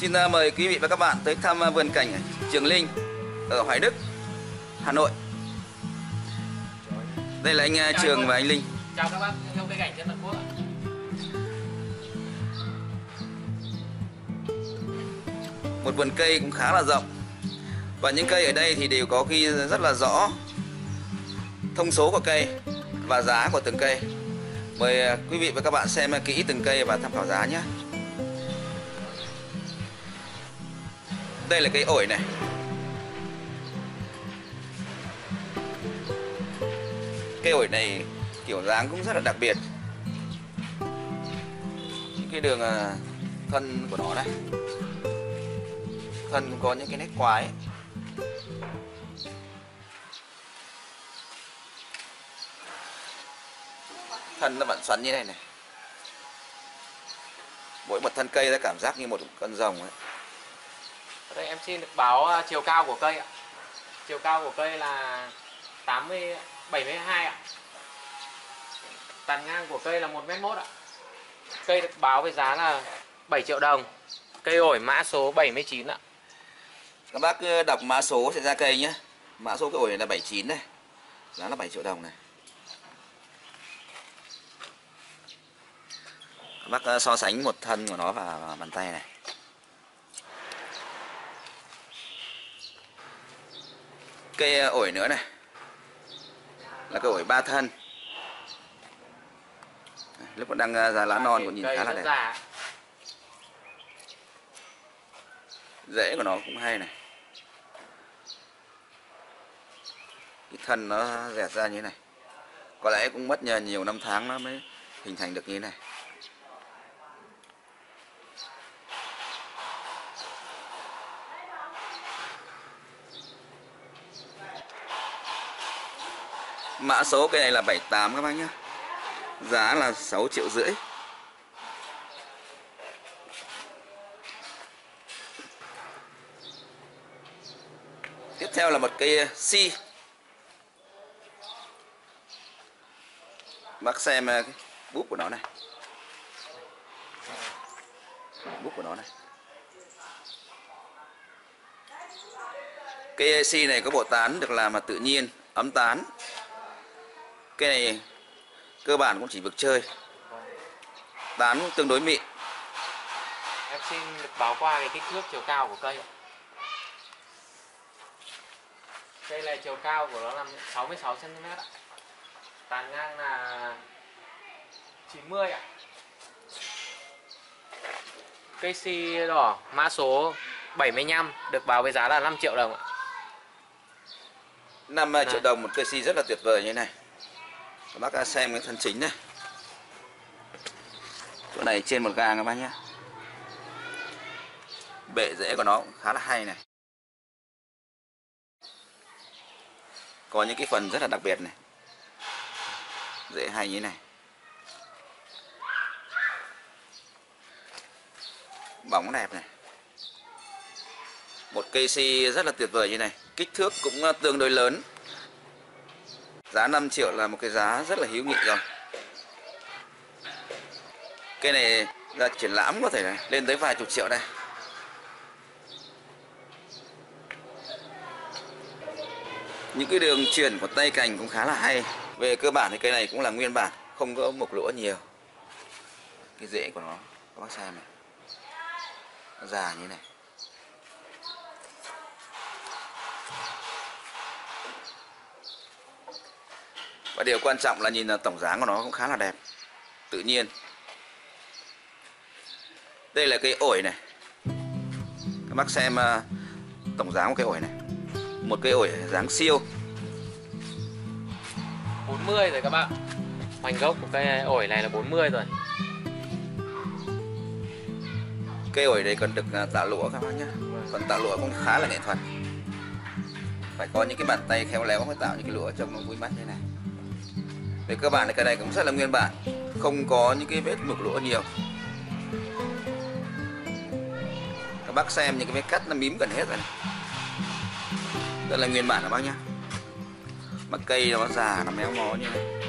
Xin à, mời quý vị và các bạn tới thăm à, vườn cảnh Trường Linh ở Hoài Đức, Hà Nội. Đây là anh à, Trường và anh Linh. Chào các bác yêu cây cảnh trên toàn quốc ạ. Một vườn cây cũng khá là rộng. Và những cây ở đây thì đều có ghi rất là rõ thông số của cây và giá của từng cây. Mời quý vị và các bạn xem kỹ từng cây và tham khảo giá nhé. Đây là cây ổi này. Cây ổi này kiểu dáng cũng rất là đặc biệt. Những cái đường à, thân của nó đây. Thân cũng có những cái nét quái. Thân nó vẫn xoắn như này này. Mỗi một thân cây nó cảm giác như một con rồng ấy. Ở đây, em xin được báo à, chiều cao của cây ạ. Chiều cao của cây là 80 72 ạ. Tàn ngang của cây là 1m1 ạ. Cây được báo với giá là 7 triệu đồng. Cây ổi mã số 79 ạ. Các bác đọc mã số sẽ ra cây nhé. Mã số cây ổi này là 79 này. Giá là 7 triệu đồng này. Các bác ờ, so sánh một thân của nó và và bàn tay này. Cây ờ, ổi nữa này. Là cây ổi ba thân. Lúc còn đang ờ, ra lá non còn nhìn khá là đẹp. già. rễ của nó cũng hay này cái thân nó dẹt ra như thế này có lẽ cũng mất nhờ nhiều năm tháng nó mới hình thành được như thế này mã số cái này là 78 các bác nhé giá là 6 triệu rưỡi Tiếp theo là một cây si. Ờ, bác xem ờ, cái búp của nó này. Búp của nó này. Cây si ờ, này có bộ tán được làm mà tự nhiên, ấm tán. Cây này cơ bản cũng chỉ vực chơi. Tán cũng tương đối mịn. Em xin được báo qua cái kích thước chiều cao của cây. Cây này chiều cao của nó là 66 cm ạ. Tàn ngang là 90 ạ. Cây si đỏ mã số 75 được báo với giá là 5 triệu đồng ạ. 5 triệu đồng một cây si rất là tuyệt vời như thế này. Các bác xem cái thân chính này. Chỗ này trên một gang các bác nhé. Bệ rễ của nó cũng khá là hay này. Có những cái phần rất là đặc biệt này. Rễ hay như thế này. Bóng đẹp này. Một cây si rất là tuyệt vời như này. Kích thước cũng ờ, tương đối lớn. Giá 5 triệu là một cái giá rất là hữu nghị rồi. Cây này ra triển lãm có thể này, lên tới vài chục triệu đây. Những cái đường chuyển của tay cành cũng khá là hay. Về cơ bản thì cây này cũng là nguyên bản, không có mục lũa nhiều. Cái rễ của nó, các bác xem này. Nó già như này. Và điều quan trọng là nhìn là tổng dáng của nó cũng khá là đẹp. Tự nhiên. Đây là cây ổi này. Các bác xem uh, tổng dáng của cây ổi này. Một cây ổi dáng siêu. 40 rồi các bạn. Hoành gốc của cây ổi này là 40 rồi. Cây ổi đây cần được uh, tạo lụa các bác nhé. Phần tạo lụa cũng khá là nghệ thuật. Phải có những cái bàn tay khéo léo mới tạo những cái lụa trông nó vui mắt thế này. Về cơ bản thì cái này cũng rất là nguyên bản, không có những cái vết mực lỗ nhiều. Các bác xem những cái vết cắt nó mím gần hết rồi này. Rất là nguyên bản các bác nhá. Mà cây nó già nó méo mó như này.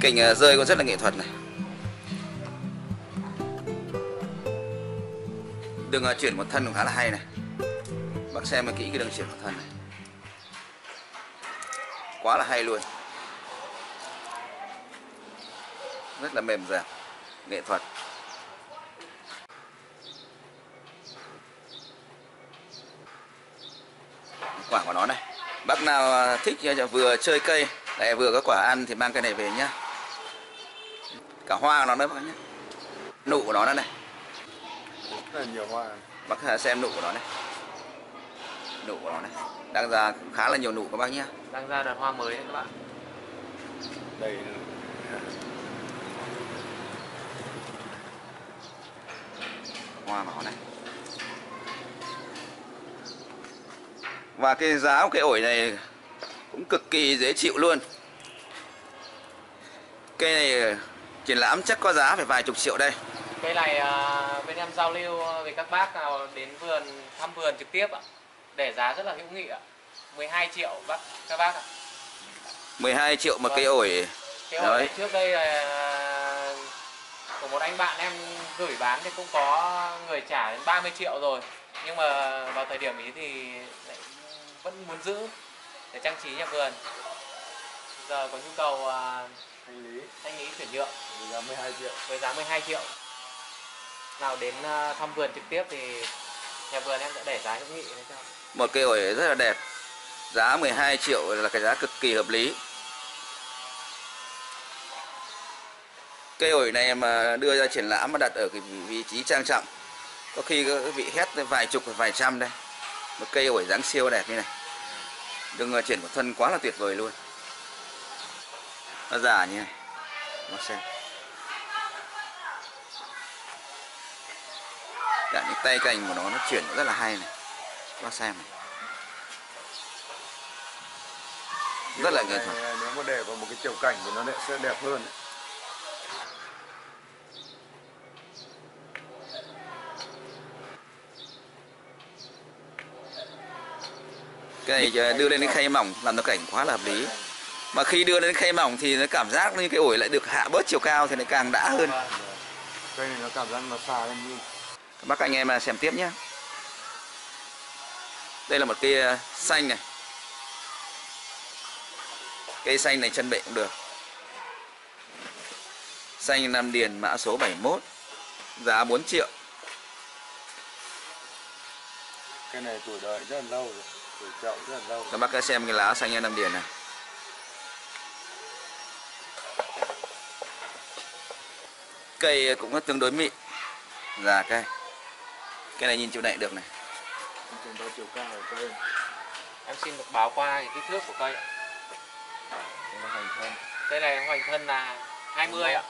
Cành à, rơi cũng rất là nghệ thuật này. đường à, chuyển một thân cũng khá là hay này bác xem kỹ cái đường chuyển một thân này quá là hay luôn. Rất là mềm dẻo nghệ thuật. Quả của nó này. Bác nào à, thích vừa chơi cây lại vừa có quả ăn thì mang cái này về nhá. Cả hoa của nó nữa bác nhé nụ của nó này. Rất là nhiều hoa. Bác xem nụ của nó này nụ của nó này. Đang ra khá là nhiều nụ các bác nhé. Đang ra đợt hoa mới đấy các bạn. Đầy hoa nó này. Và cái giá của cái ổi này cũng cực kỳ dễ chịu luôn. Cây này triển lãm chắc có giá phải vài chục triệu đây. Cây này à, bên em giao lưu với các bác nào đến vườn thăm vườn trực tiếp ạ để giá rất là hữu nghị ạ. 12 triệu bác các bác ạ. 12 triệu một Vâng. cây ổi cái Đấy. ổi trước đây là của một anh bạn em gửi bán thì cũng có người trả đến 30 triệu rồi. Nhưng mà vào thời điểm ý thì lại vẫn muốn giữ để trang trí nhà vườn. Giờ có nhu cầu à, thanh lý. thanh lý chuyển nhượng. Với giá 12 triệu. Với giá 12 triệu. Nào đến à, thăm vườn trực tiếp thì nhà vườn em sẽ để giá hữu nghị đấy cho một cây ổi rất là đẹp. Giá 12 triệu là cái giá cực kỳ hợp lý. Cây ổi này mà đưa ra triển lãm mà đặt ở cái vị trí trang trọng. Có khi các vị hét vài chục, vài trăm đây. Một cây ổi dáng siêu đẹp như này. Đừng triển một thân quá là tuyệt vời luôn. Nó giả như này. Nó xem. Cả những tay cành của nó nó chuyển rất là hay này nó xem. Rất là nghệ thuật. Nếu mà để vào một cái tiểu cảnh thì nó sẽ đẹp hơn. Cái này đưa lên cái khay mỏng làm nó cảnh quá là hợp lý. Mà khi đưa lên khay mỏng thì nó cảm giác như cái ổi lại được hạ bớt chiều cao thì lại càng đã hơn. Cây này nó cảm giác nó xa lên như các bác anh em xem tiếp nhé đây là một cây ờ, xanh này. Cây xanh này chân bệ cũng được. Xanh Nam Điền mã số 71 giá 4 triệu. Cây này tuổi đời rất là lâu rồi tuổi chậu rất là lâu các bác hãy xem cái lá xanh Nam Điền này. Cây cũng tương đối mịn. Già cây. Cái này nhìn chỗ này được này chúng ta chiều cao của cây em xin được báo qua cái kích thước của cây ạ. thì nó hành thân Cây này hoành thân là 20 ạ.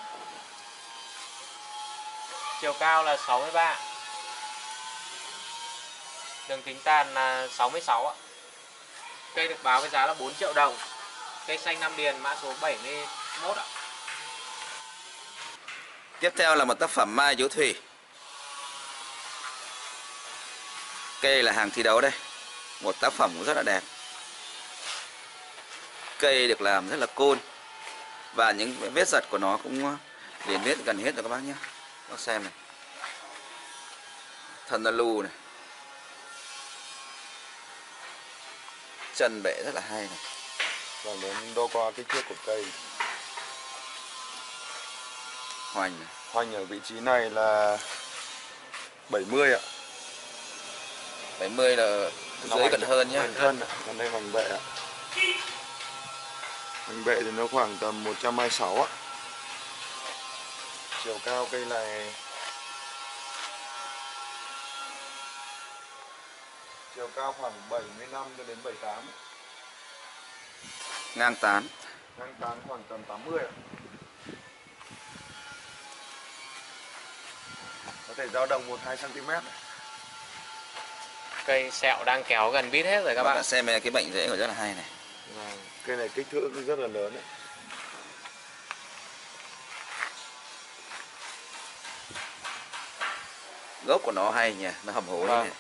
Chiều cao là 63. Đường kính tàn là 66 ạ. Cây được báo với giá là 4 triệu đồng. Cây xanh Nam Điền mã số 71 ạ. Tiếp theo là một tác phẩm Mai Dấu Thủy. Cây là hàng thi đấu đây. Một tác phẩm cũng rất là đẹp. Cây được làm rất là côn. Và những vết giật của nó cũng liền vết gần hết rồi các bác nhé. Các bác xem này. Thân nó lu này. Chân bệ rất là hay này. và đến đo qua kích thước của cây Hoành này. hoành ở vị trí này là 70 ạ 70 là dưới gần hơn nhé. hoành thân ạ còn đây hoành bệ ạ. Hoành bệ thì nó khoảng tầm 126 ạ. Chiều cao cây này. Chiều cao khoảng 75 cho đến 78 Ngang tán. ngang tán khoảng tầm 80 ạ. Có thể dao động 1-2 cm Cây sẹo đang kéo gần bít hết rồi các Các bạn. bạn xem cái bệnh rễ của rất là hay này. Vâng, cây này kích thước rất là lớn đấy. Gốc của nó hay nhỉ, nó hầm hố Vâng. này.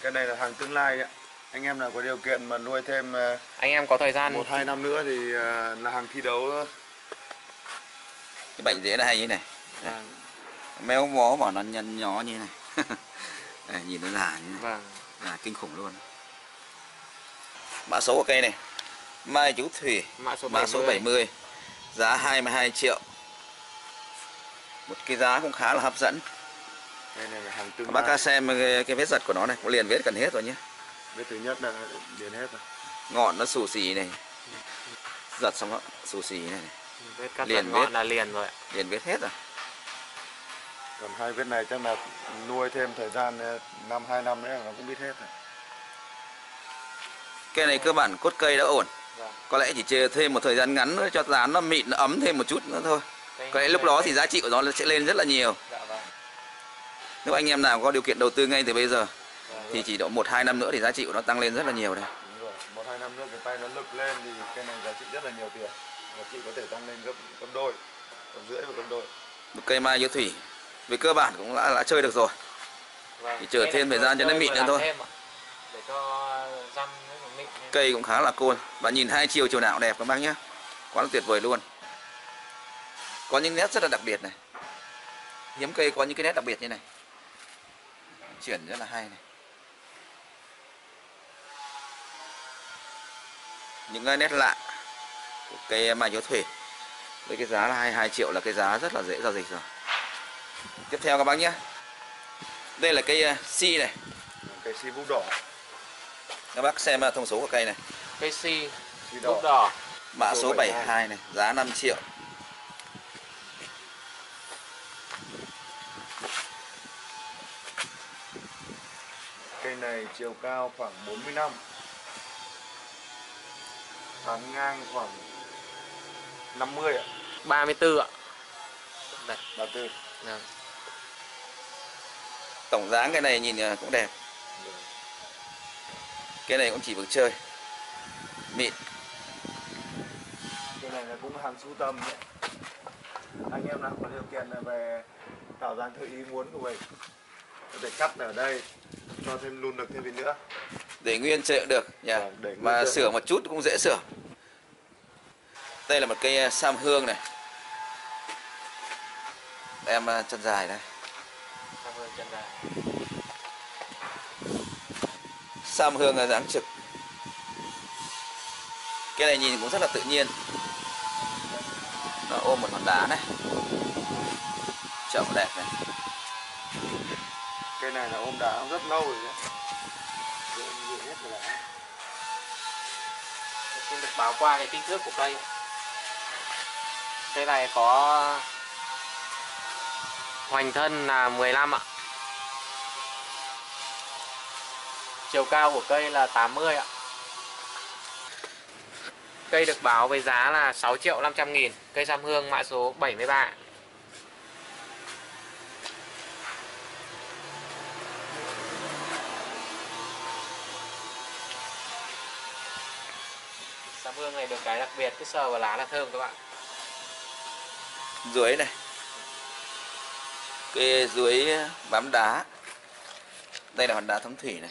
Cái này là hàng tương lai ạ. Anh em nào có điều kiện mà nuôi thêm ờ, Anh em có thời gian một hai năm nữa thì ờ, là hàng thi đấu. cái bệnh rễ nó hay như này Vâng. méo mó mà nó nhăn nhó như này Đây, nhìn nó già như này vâng già kinh khủng luôn. Mã số của cây này. Mai chú thủy. Mã số mã 70. số 70 giá 22 triệu. Một cái giá cũng khá là hấp dẫn. Đây này là hàng tương các bác lai. xem cái, cái vết giật của nó này. Có liền vết gần hết rồi nhé. Vết thứ nhất là điền hết rồi. ngọn nó xù xì này. Giật xong nó xù xì này, này. Vết cắt liền liền ngọn vết. là liền rồi ạ. liền vết hết rồi Còn hai vết này chắc là nuôi thêm thời gian ờ, năm hai năm nữa là nó cũng biết hết rồi. cây này cơ bản cốt cây đã ổn Vâng. có lẽ chỉ chờ thêm một thời gian ngắn nữa cho tán nó mịn nó ấm thêm một chút nữa thôi Cây- có lẽ lúc đó thì giá trị của nó sẽ lên rất là nhiều dạ vâng nếu anh em nào có điều kiện đầu tư ngay từ bây giờ Vâng. thì chỉ độ một hai năm nữa thì giá trị của nó tăng lên rất là nhiều đấy rồi. Một hai năm nữa cái tay nó lực lên thì cái này giá trị rất là nhiều tiền. Giá trị có thể tăng lên gấp gấp đôi, gấp rưỡi và gấp đôi. một cây mai yêu thủy về cơ bản cũng đã, đã chơi được rồi. Vâng. Thì chờ thêm thời gian cho nó mịn nữa thôi. để cho răm mịn cây cũng khá là côn. Và nhìn hai chiều chiều nào đẹp các bác nhé. Quá là tuyệt vời luôn. Có những nét rất là đặc biệt này. Hiếm cây có những cái nét đặc biệt như này. Chuyển rất là hay này. Những cái nét lạ của cây mai chiếu thủy với cái giá là 22 triệu là cái giá rất là dễ giao dịch rồi tiếp theo các bác nhé. Đây là cây si này. Cái xi bút đỏ, các bác xem uh, thông số của cây này. Cây si xi đúc đỏ. mã Số số 72 72 này giá 5 triệu. Cây này chiều cao khoảng 45 Tán ngang khoảng 50 ạ. 34 ạ. Đây, Bà Tư vâng. tổng dáng cái này nhìn uh, cũng đẹp. Cái này cũng chỉ vực chơi. Mịn. Cái này là cũng hàng sưu tầm đấy. Anh em nào có điều kiện về tạo dáng theo ý muốn của mình Có thể cắt ở đây Cho thêm lùn được thêm gì nữa. Để nguyên chơi cũng được nhỉ? Vâng, để nguyên mà sửa một chút cũng dễ sửa. Đây là một cây uh, sam hương này em uh, chân dài đây. Cảm ơn chân dài. sam hương là dáng trực. Cái này nhìn cũng rất là tự nhiên. Nó ôm một hòn đá này. Chậm đẹp này. Cây này là ôm đá rất lâu rồi đấy. Xin được báo qua cái kích thước của cây. Cây này có hoành thân là 15 ạ. Chiều cao của cây là 80 ạ. Cây được báo với giá là 6 triệu 500 nghìn, cây sam hương mã số 73 Sam hương này được cái đặc biệt, cái sờ vào lá là thơm các bạn. Dưới này cái dưới ờ, bám đá. Đây là hòn đá thấm thủy này.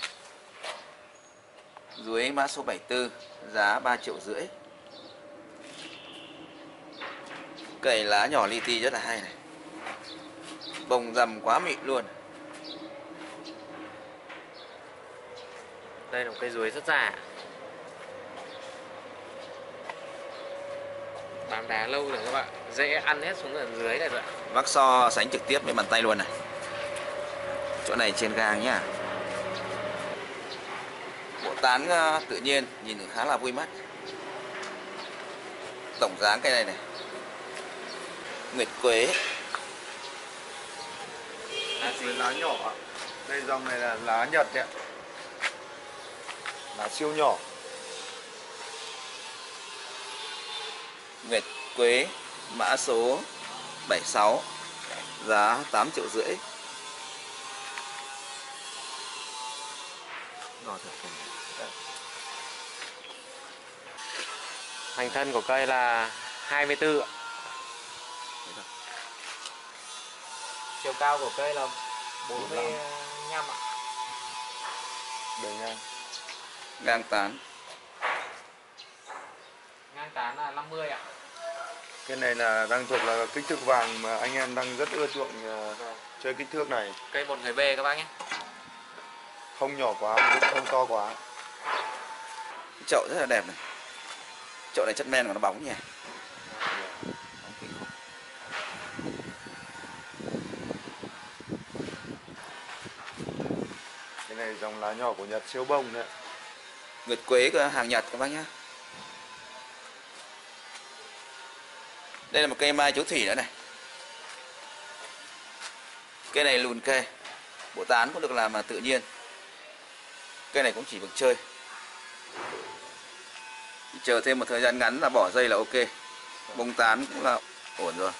Dưới mã số 74 giá 3 triệu rưỡi. Cầy lá nhỏ li ti rất là hay này. Bồng rằm quá mịn luôn. Đây là một cây ruồi rất già. Bám đá lâu rồi các bạn dễ ăn hết xuống ở dưới này rồi ạ. bác so sánh trực tiếp với bàn tay luôn này chỗ này trên gang nhá bộ tán ờ, tự nhiên nhìn khá là vui mắt tổng dáng cây này này nguyệt quế gì lá nhỏ. Đây dòng này là lá Nhật đấy ạ. Lá siêu nhỏ. nguyệt quế mã số 76 giá 8 triệu rưỡi Đo thử xem. Hành thân của cây là 24 ạ. Chiều cao của cây là 45 ạ. Đây nha. ngang tán Ngang tán là 50 ạ. Cái này là đang thuộc là kích thước vàng mà anh em đang rất ưa chuộng ờ, chơi kích thước này. Cây một người bê các bác nhé. không nhỏ quá mà cũng không to quá chậu rất là đẹp này chậu này chất men của nó bóng nhỉ Bóng kinh khủng. cái này dòng lá nhỏ của Nhật siêu bông đấy nguyệt quế của hàng Nhật các bác nhá đây là một cây mai chú thủy nữa này. Cây này lùn cây. Bộ tán cũng được làm mà tự nhiên. Cây này cũng chỉ bằng chơi. Chờ thêm một thời gian ngắn là bỏ dây là ok. Bông tán cũng là ổn rồi.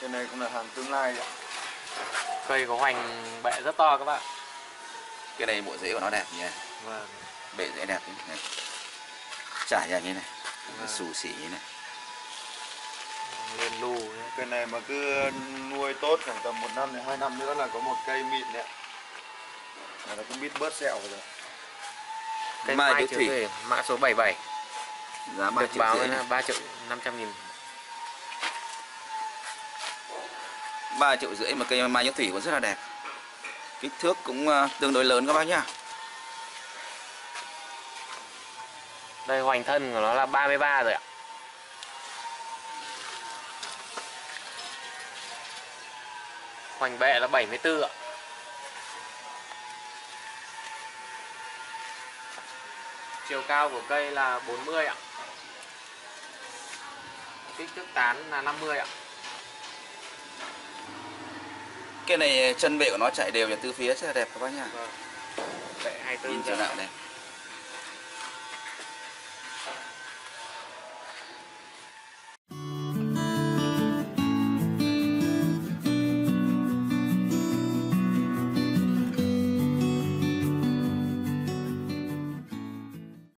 Cái này cũng là hàng tương lai đấy. cây có hoành bẹ rất to các bạn. Cái này bộ rễ của nó đẹp nhỉ. Vâng. Bệ rễ đẹp này. Trải ra như này. Nó xù xỉ như này lên ấy. cái này mà cứ nuôi tốt khoảng tầm một năm đến hai năm nữa là có một cây mịn đấy là nó cũng biết bớt sẹo rồi. Cây mai mai chiếu thủy. mã số 77 giá được triệu báo là này. 3 triệu 500 nghìn. 3 triệu rưỡi mà cây mai nhũ thủy cũng rất là đẹp. Kích thước cũng ờ, tương đối lớn các bác nhá. Đây hoành thân của nó là 33 rồi ạ hoành bẹ là 74 ạ. Chiều cao của cây là 40 ạ. Kích thước tán là 50 ạ. Cái này chân bệ của nó chạy đều từ phía rất là đẹp các bác nhá. Vâng. Bẹ 24 nhìn chiều nạo này